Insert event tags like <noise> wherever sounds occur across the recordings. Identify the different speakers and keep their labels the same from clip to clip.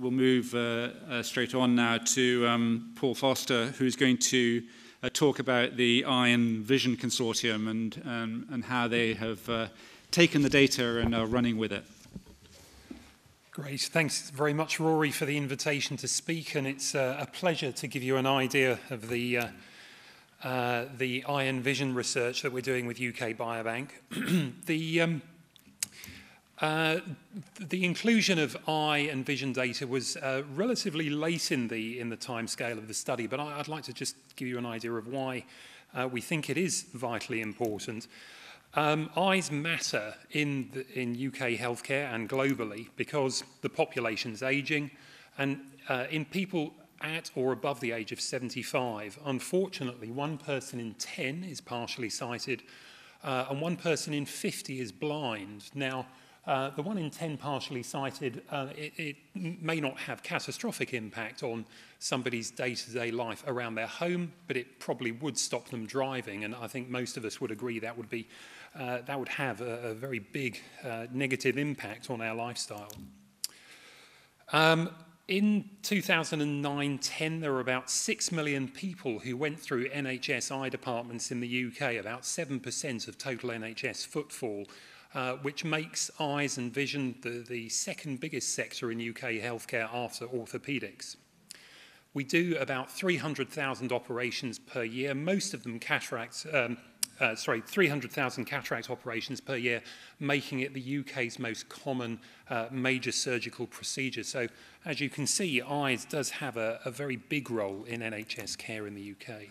Speaker 1: We'll move uh, uh, straight on now to um, Paul Foster, who's going to uh, talk about the and Vision Consortium and, um, and how they have uh, taken the data and are running with it.
Speaker 2: Great. Thanks very much, Rory, for the invitation to speak. And it's uh, a pleasure to give you an idea of the, uh, the and vision research that we're doing with UK Biobank. <clears throat> the, um, uh, the inclusion of eye and vision data was uh, relatively late in the, in the time scale of the study, but I, I'd like to just give you an idea of why uh, we think it is vitally important. Um, eyes matter in, the, in UK healthcare and globally because the population's aging, and uh, in people at or above the age of 75, unfortunately, one person in 10 is partially sighted, uh, and one person in 50 is blind. Now, uh, the one in 10 partially sighted, uh, it, it may not have catastrophic impact on somebody's day-to-day -day life around their home, but it probably would stop them driving. And I think most of us would agree that would, be, uh, that would have a, a very big uh, negative impact on our lifestyle. Um, in 2009-10, there were about 6 million people who went through NHS eye departments in the UK, about 7% of total NHS footfall, uh, which makes eyes and vision the, the second biggest sector in UK healthcare after orthopaedics. We do about 300,000 operations per year, most of them cataracts, um, uh, sorry, 300,000 cataract operations per year, making it the UK's most common uh, major surgical procedure. So as you can see, eyes does have a, a very big role in NHS care in the UK.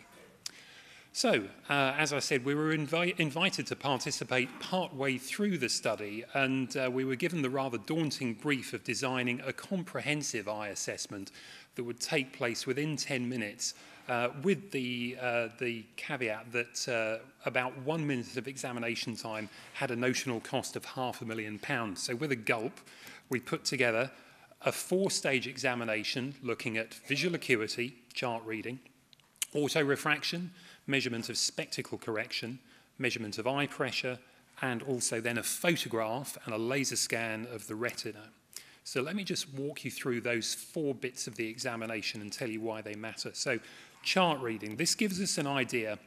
Speaker 2: So, uh, as I said, we were invi invited to participate partway through the study, and uh, we were given the rather daunting brief of designing a comprehensive eye assessment that would take place within 10 minutes, uh, with the, uh, the caveat that uh, about one minute of examination time had a notional cost of half a million pounds. So, with a gulp, we put together a four-stage examination looking at visual acuity, chart reading, auto-refraction, measurement of spectacle correction, measurement of eye pressure, and also then a photograph and a laser scan of the retina. So let me just walk you through those four bits of the examination and tell you why they matter. So chart reading, this gives us an idea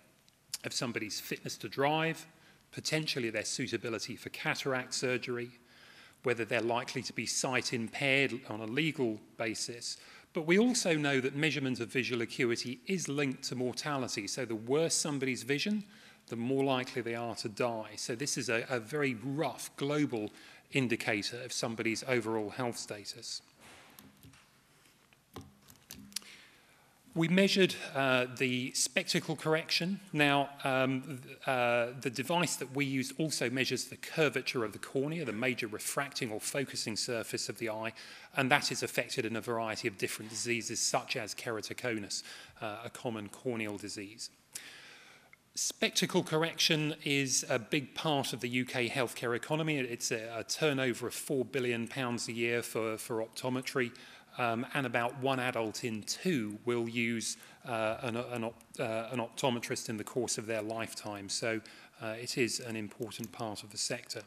Speaker 2: of somebody's fitness to drive, potentially their suitability for cataract surgery, whether they're likely to be sight impaired on a legal basis, But we also know that measurement of visual acuity is linked to mortality. So the worse somebody's vision, the more likely they are to die. So this is a, a very rough global indicator of somebody's overall health status. We measured uh, the spectacle correction. Now, um, uh, the device that we use also measures the curvature of the cornea, the major refracting or focusing surface of the eye, and that is affected in a variety of different diseases, such as keratoconus, uh, a common corneal disease. Spectacle correction is a big part of the UK healthcare economy. It's a, a turnover of £4 billion a year for, for optometry, um, and about one adult in two will use uh, an, an, op, uh, an optometrist in the course of their lifetime. So uh, it is an important part of the sector.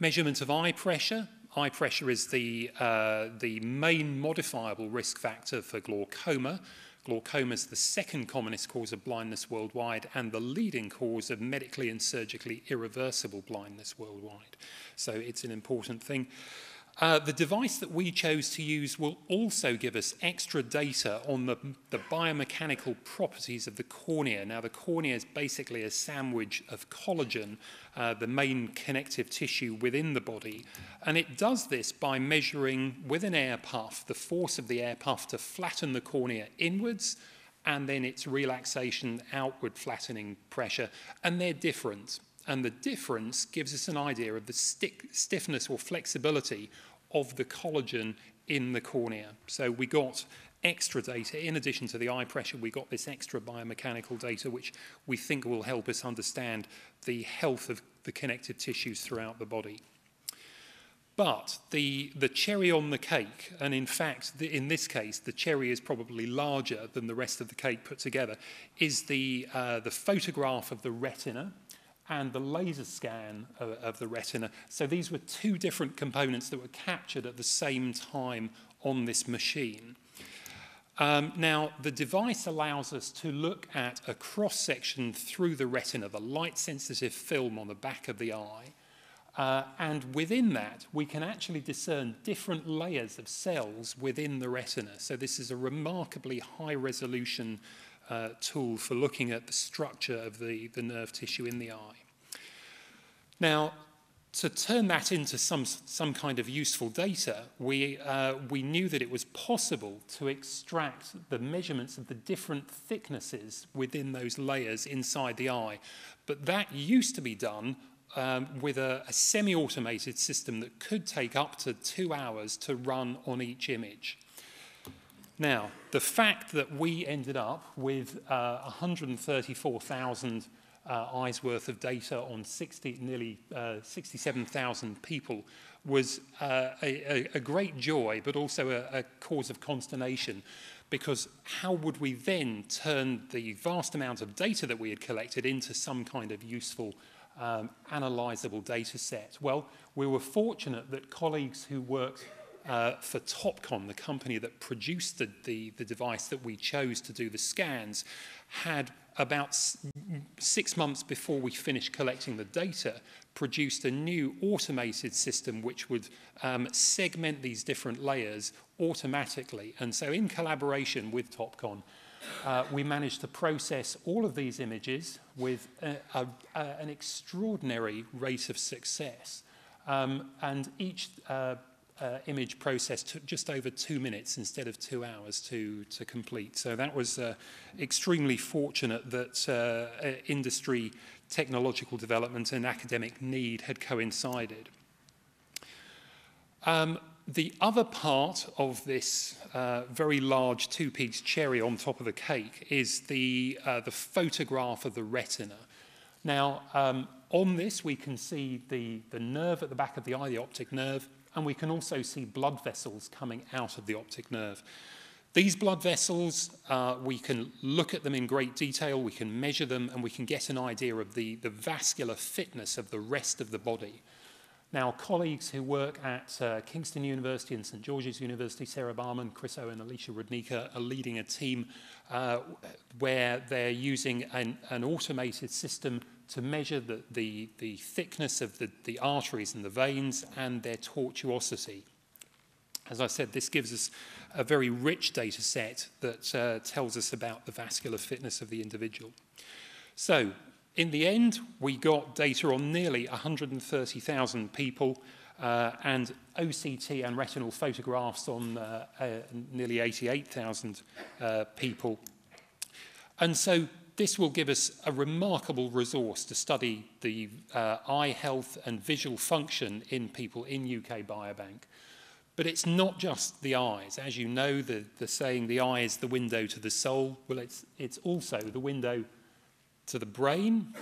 Speaker 2: Measurement of eye pressure. Eye pressure is the, uh, the main modifiable risk factor for glaucoma. Glaucoma is the second commonest cause of blindness worldwide and the leading cause of medically and surgically irreversible blindness worldwide. So it's an important thing. Uh, the device that we chose to use will also give us extra data on the, the biomechanical properties of the cornea. Now, the cornea is basically a sandwich of collagen, uh, the main connective tissue within the body. And it does this by measuring with an air puff the force of the air puff to flatten the cornea inwards and then its relaxation, outward flattening pressure. And they're different. And the difference gives us an idea of the stick, stiffness or flexibility of the collagen in the cornea. So we got extra data. In addition to the eye pressure, we got this extra biomechanical data, which we think will help us understand the health of the connective tissues throughout the body. But the, the cherry on the cake, and in fact, the, in this case, the cherry is probably larger than the rest of the cake put together, is the, uh, the photograph of the retina and the laser scan of, of the retina. So these were two different components that were captured at the same time on this machine. Um, now, the device allows us to look at a cross section through the retina, the light sensitive film on the back of the eye. Uh, and within that, we can actually discern different layers of cells within the retina. So, this is a remarkably high resolution uh, tool for looking at the structure of the, the nerve tissue in the eye. Now, to turn that into some, some kind of useful data, we, uh, we knew that it was possible to extract the measurements of the different thicknesses within those layers inside the eye. But that used to be done um, with a, a semi-automated system that could take up to two hours to run on each image. Now, the fact that we ended up with uh, 134,000 uh, eyes worth of data on 60, nearly uh, 67,000 people was uh, a, a, great joy, but also a, a cause of consternation because how would we then turn the vast amount of data that we had collected into some kind of useful um, analyzable data set? Well, we were fortunate that colleagues who worked uh, for Topcon, the company that produced the, the, the device that we chose to do the scans, had about six months before we finished collecting the data, produced a new automated system which would um, segment these different layers automatically. And so in collaboration with Topcon, uh, we managed to process all of these images with a, a, a, an extraordinary rate of success. Um, and each uh, uh, image process took just over two minutes instead of two hours to, to complete. So that was uh, extremely fortunate that uh, industry technological development and academic need had coincided. Um, the other part of this uh, very large two-piece cherry on top of the cake is the, uh, the photograph of the retina. Now, um, on this, we can see the, the nerve at the back of the eye, the optic nerve, and we can also see blood vessels coming out of the optic nerve. These blood vessels, uh, we can look at them in great detail, we can measure them, and we can get an idea of the, the vascular fitness of the rest of the body. Now, colleagues who work at uh, Kingston University and St. George's University, Sarah Barman, Chris Owen, Alicia Rudnicka, are leading a team uh, where they're using an, an automated system to measure the, the, the thickness of the, the arteries and the veins and their tortuosity. As I said, this gives us a very rich data set that uh, tells us about the vascular fitness of the individual. So, in the end, we got data on nearly 130,000 people uh, and OCT and retinal photographs on uh, uh, nearly 88,000 uh, people. And so this will give us a remarkable resource to study the uh, eye health and visual function in people in UK Biobank. But it's not just the eyes. As you know, the, the saying, the eye is the window to the soul. Well, it's, it's also the window to the brain.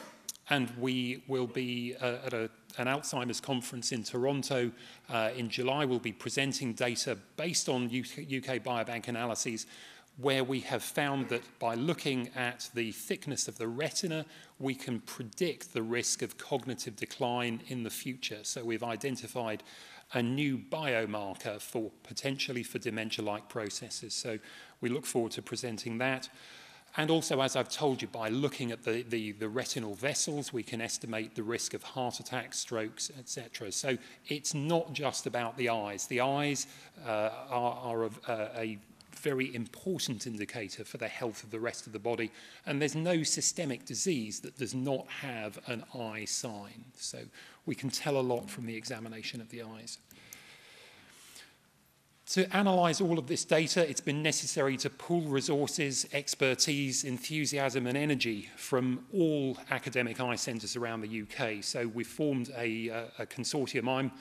Speaker 2: And we will be uh, at a, an Alzheimer's conference in Toronto uh, in July. We'll be presenting data based on UK, UK Biobank analyses where we have found that by looking at the thickness of the retina, we can predict the risk of cognitive decline in the future. So we've identified a new biomarker for potentially for dementia-like processes. So we look forward to presenting that. And also, as I've told you, by looking at the, the, the retinal vessels, we can estimate the risk of heart attacks, strokes, etc. So it's not just about the eyes. The eyes uh, are, are a, a very important indicator for the health of the rest of the body. And there's no systemic disease that does not have an eye sign. So we can tell a lot from the examination of the eyes. To analyze all of this data, it's been necessary to pool resources, expertise, enthusiasm and energy from all academic eye centres around the UK. So we've formed a, uh, a consortium. I'm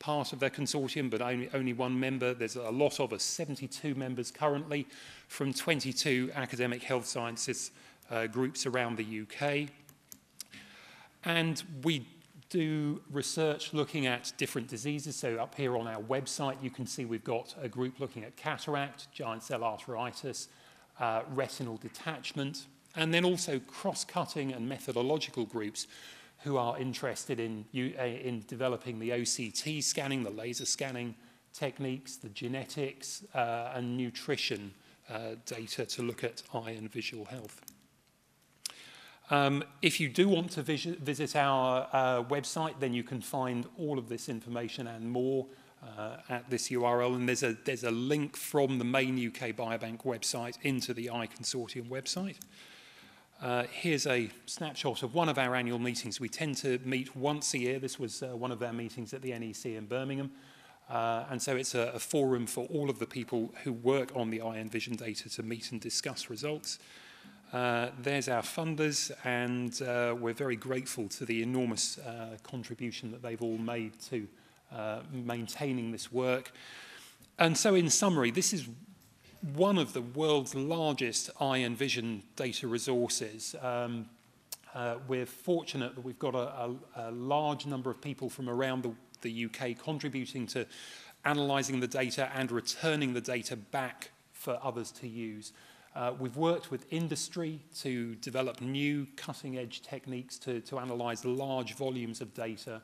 Speaker 2: part of their consortium, but only, only one member. There's a lot of us, 72 members currently, from 22 academic health sciences uh, groups around the UK. And we do research looking at different diseases. So up here on our website, you can see we've got a group looking at cataract, giant cell arteritis, uh, retinal detachment, and then also cross-cutting and methodological groups who are interested in, uh, in developing the OCT scanning, the laser scanning techniques, the genetics uh, and nutrition uh, data to look at eye and visual health. Um, if you do want to vis visit our uh, website, then you can find all of this information and more uh, at this URL. And there's a, there's a link from the main UK Biobank website into the Eye Consortium website. Uh, here's a snapshot of one of our annual meetings. We tend to meet once a year. This was uh, one of our meetings at the NEC in Birmingham. Uh, and so it's a, a forum for all of the people who work on the iron vision data to meet and discuss results. Uh, there's our funders, and uh, we're very grateful to the enormous uh, contribution that they've all made to uh, maintaining this work. And so in summary, this is one of the world's largest eye and vision data resources. Um, uh, we're fortunate that we've got a, a, a large number of people from around the, the UK contributing to analysing the data and returning the data back for others to use. Uh, we've worked with industry to develop new cutting edge techniques to, to analyse large volumes of data.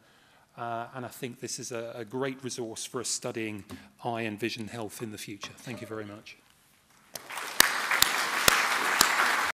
Speaker 2: Uh, and I think this is a, a great resource for us studying eye and vision health in the future. Thank you very much.